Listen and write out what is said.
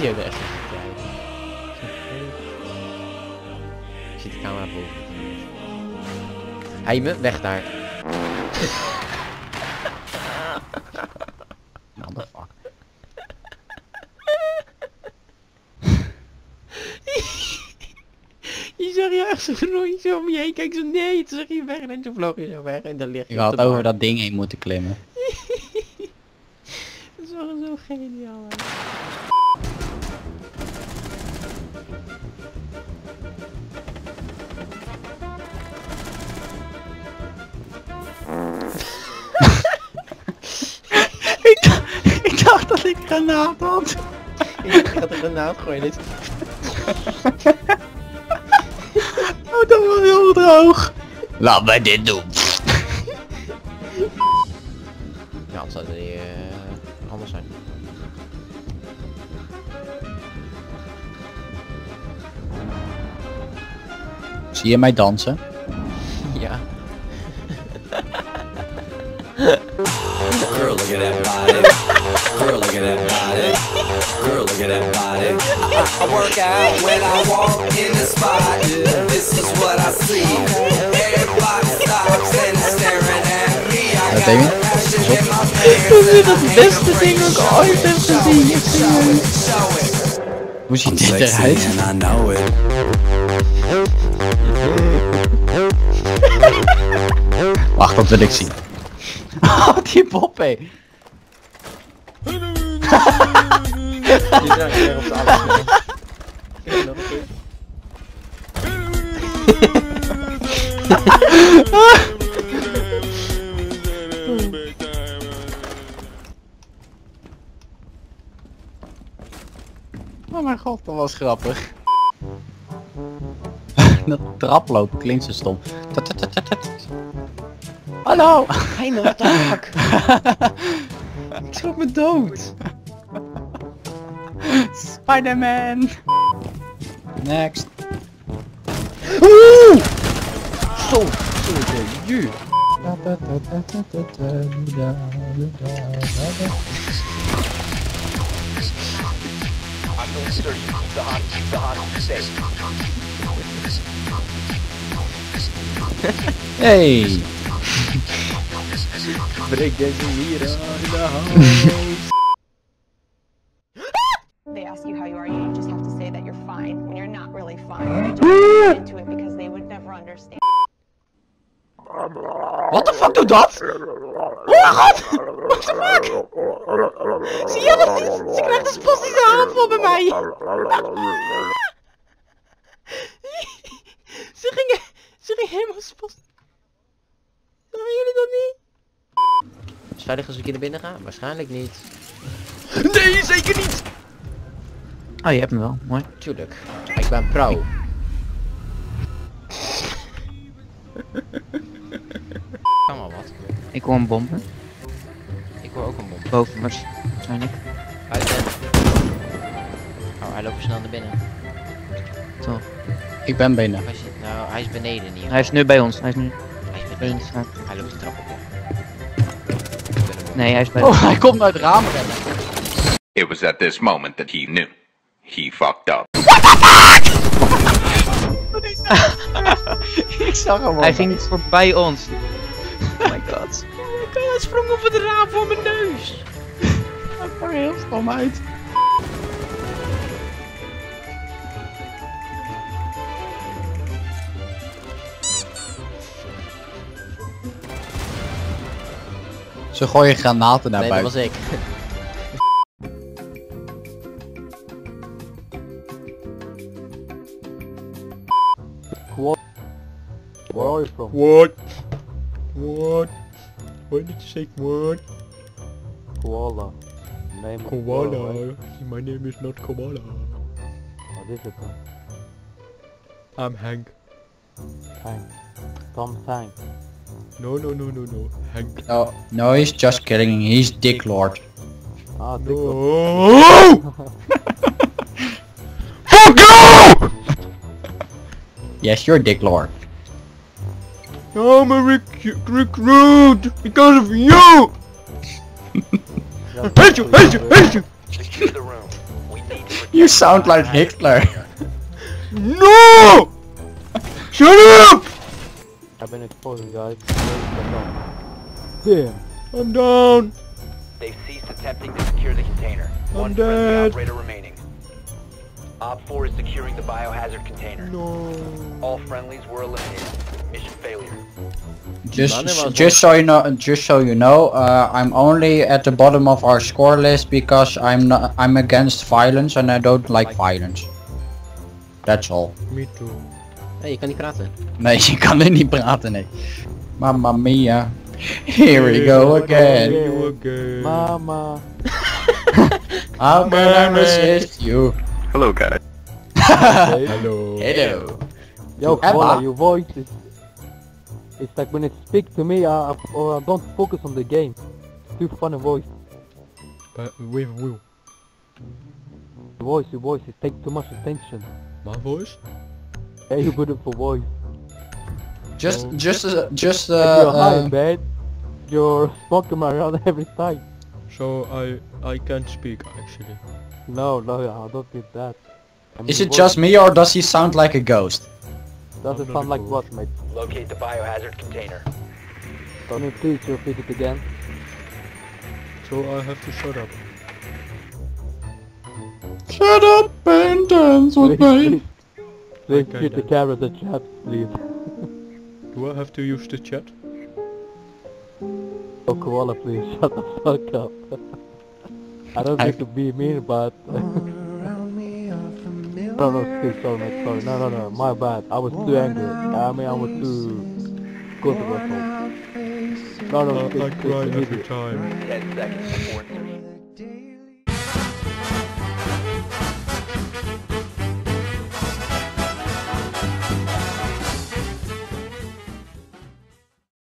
zie je er echt niet. Ik zit de camera boven. Hij me, weg daar. Motherfucker. Je zag je echt zo'n rondje om je heen. Kijk zo, nee, toen zag je weg en toen vloog je zo weg en dan lig je Ik op had over dat ding heen moeten klimmen. Dat zag er zo geniaal uit. Granaat had. Ik ga de granaat gooien. Dit... Oh, dat was heel droog. Laat mij dit doen. Ja, het zou die, eh, anders zijn. Zie je mij dansen? Ja. Girl, look at that body. Girl, look at that body. Girl, look at that body. I, I work out when I walk in the spot. This is what I see. Everybody stops and is staring at me. I got je? passion in my pants. Dit is het beste ding wat ik ooit heb gezien. Ik zie Show hem. it, show it. Hoe ziet dit eruit? and I know it. Wacht, dat wil ik zien. Oh, die Bob, hé. Weer op de alles. mee. Nog een keer. Oh mijn god, dat was grappig. dat traploop klinkt zo stom. Hallo! Hij nog tak. Ik schrok me dood. Spider-Man! Next. Ooh! So, so you! The hey! fine when you're not really fine. Don't get into it because they would never understand. Wat de fuck doet dat? Oh mijn god! Wat de fuck? Zie je dat? Ze, ze krijgt een spastische aanval bij mij. ze ging, ze ging helemaal spastisch. Zagen jullie dat niet? Is het veilig als ik hier naar binnen ga? Waarschijnlijk niet. Nee, zeker niet! Oh, je hebt hem wel. Mooi. Tuurlijk. Ik ben pro. Kan wel wat. Ik hoor een bommen. Ik hoor ook een bom. Boven was waarschijnlijk. Uit. Oh, hij loopt snel naar binnen. Toch. Ik ben binnen. Waar zit nou? Hij is beneden ieder Hij is nu bij ons. Hij is nu. Hij is beneden. Hij loopt de trap op. ja. Nee, hij is bij Oh, hij komt uit het raam rennen. It was at this moment that he knew. He fucked up. ik zag hem Hij ging voorbij ons. Oh my god. Hij sprong over het raam voor mijn neus. Dat er heel stom uit. Ze gooien granaten naar Nee, dat was ik. Where are you from? What? What? Why did you say what? Koala. Name of koala. right? My name is not Koala. What is it then? I'm Hank. Hank. Tom Tank. No, no, no, no, no. Hank. No, no, he's just kidding. He's Dick Lord. Ah, Dick. Lord. No! Yes, you're Dick Lord. Oh, I'm a rec- recruit because of you! I Hate you, hate you, hate you! Secure the room. We need to You sound like Hitler. No! Shut up! I've been exposed, guys. Damn. I'm down. They've ceased attempting to secure the container. One dead. operator remaining. Op 4 is securing the biohazard container. No. All friendlies were eliminated. Mission failure. Just, just so you know, just so you know, uh, I'm only at the bottom of our score list because I'm not, I'm against violence and I don't like violence. That's all. Me too. Hey, je kan niet praten. Nee, je kan er niet praten, nee. Mamma mia. Here we go again. again. Mama. How can I resist you? Hello, guys. Hello. Hello. Yo, Emma. Koala, your voice is... It's like when it speaks to me, I, I, or I don't focus on the game. Too funny voice. But with Will. Your voice, your voice, it takes too much attention. My voice? Yeah, you good for voice. Just, just, uh, just, If you're uh, high, um, man. You're smoking around every time. So I I can't speak actually. No, no, I don't get that. I mean, is your it just me or does he sound like a ghost? Doesn't I'm sound like a what, mate? Locate the biohazard container. Can you please repeat it again? So I have to shut up. Shut up and dance with me. Please Okay, shoot the camera the chat, please. Do I have to use the chat? Oh, Koala, please shut the fuck up. I don't I- need to be mean, but... no, no, sorry, mate, sorry. No, no, no, my bad. I was too angry. I mean, I was too... controversial. No, no, Uh, please, I cry please, every time. seconds before insertion.